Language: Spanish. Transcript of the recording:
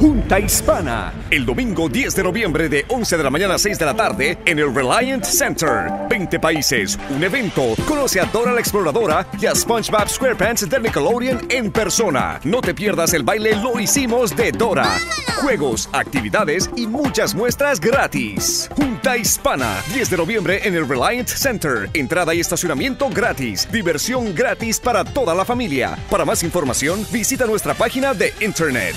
Junta Hispana, el domingo 10 de noviembre de 11 de la mañana a 6 de la tarde en el Reliant Center. 20 países, un evento. Conoce a Dora la Exploradora y a SpongeBob SquarePants de Nickelodeon en persona. No te pierdas el baile Lo Hicimos de Dora. Juegos, actividades y muchas muestras gratis. Junta Hispana, 10 de noviembre en el Reliant Center. Entrada y estacionamiento gratis. Diversión gratis para toda la familia. Para más información, visita nuestra página de internet.